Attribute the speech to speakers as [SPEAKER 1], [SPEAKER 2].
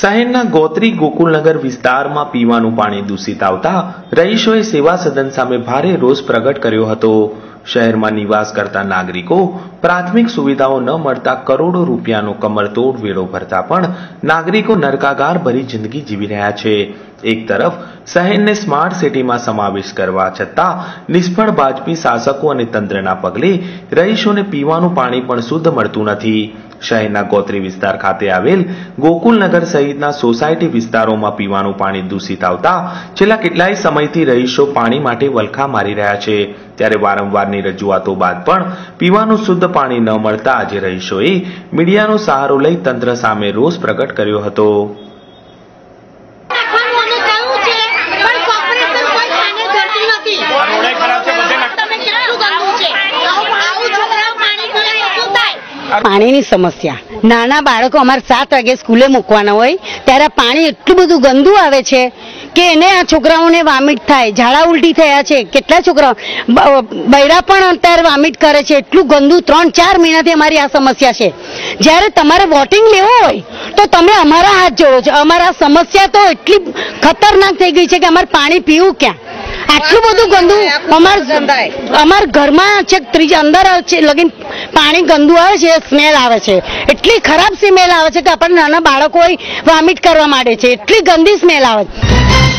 [SPEAKER 1] શહેરના ગોત્રી ગોકુલનગર વિસ્તારમાં પીવાનું પાણી દૂષિત આવતા રહીશોએ સેવા સદન સામે ભારે રોષ પ્રગટ કર્યો હતો. શહેરમાં નિવાસ કરતા નાગરિકો પ્રાથમિક સુવિધાઓ ન મળતા કરોડો રૂપિયાનો કમરતોડ વેળો ભરતા પણ નાગરિકો નરકાગાર ભરી જિંદગી જીવી રહ્યા છે. એક તરફ, શહેરને સ્માર્ટ સિટીમાં સમાવેશ કરવા છતાં નિષ્ફળ ભાજપી શાસકો અને તંત્રના પગલે રહીશોને પીવાનું પાણી પણ શુદ્ધ મળતું નથી. શહેરના ગોત્રી વિસ્તાર ખાતે આવેલ ગોકુલનગર સહિતના સોસાયટી વિસ્તારોમાં પીવાનું પાણી દૂષિત આવતા છેલ્લા કેટલાય સમયથી રહીશો પાણી માટે વલખા મારી રહ્યા છે. ત્યારે વારંવારની રજૂઆતો બાદ પણ પીવાનું શુદ્ધ પાણી ન મળતા આજે રહીશોએ મીડિયાનો સહારો લઈ તંત્ર સામે રોષ પ્રગટ કર્યો હતો
[SPEAKER 2] નાખવાનું અમે કહ્યું છે પણ કોર્પોરેશન કોઈ ધ્યાને ધરતી નથી
[SPEAKER 3] રોડે ખરાબ છે બધે નાખ-
[SPEAKER 2] તમે કેટલું ગંદુ છે આવું છોકરાઓ પાણી પીવે તો શું થાય
[SPEAKER 4] પાણીની સમસ્યા. નાના બાળકો અમારે સાત વાગે સ્કૂલે મૂકવાના હોય ત્યારે પાણી એટલું બધું ગંદુ આવે છે કે એને આ છોકરાઓને વામિટ થાય. ઝાડા ઉલટી થયા છે. કેટલા છોકરાઓ બૈરા પણ અત્યારે વામિટ કરે છે. એટલું ગંદુ ત્રણ ચાર મહિનાથી અમારી આ સમસ્યા છે. જ્યારે તમારે વોટિંગ લેવો હોય તો તમે અમારા હાથ જોડો છો. અમારા સમસ્યા તો એટલી ખતરનાક થઈ ગઈ છે કે અમારે પાણી પીવું ક્યાં? આટલું બધું ગંદુ અમાર અમાર ઘરમાં છે ત્રીજા અંદર છે લગીન પાણી ગંદુ આવે છે, સ્મેલ આવે છે. એટલી ખરાબ સ્મેલ આવે છે કે આપણને નાના બાળકો વોમિટ કરવા માંડે છે. એટલી ગંદી સ્મેલ આવે છે.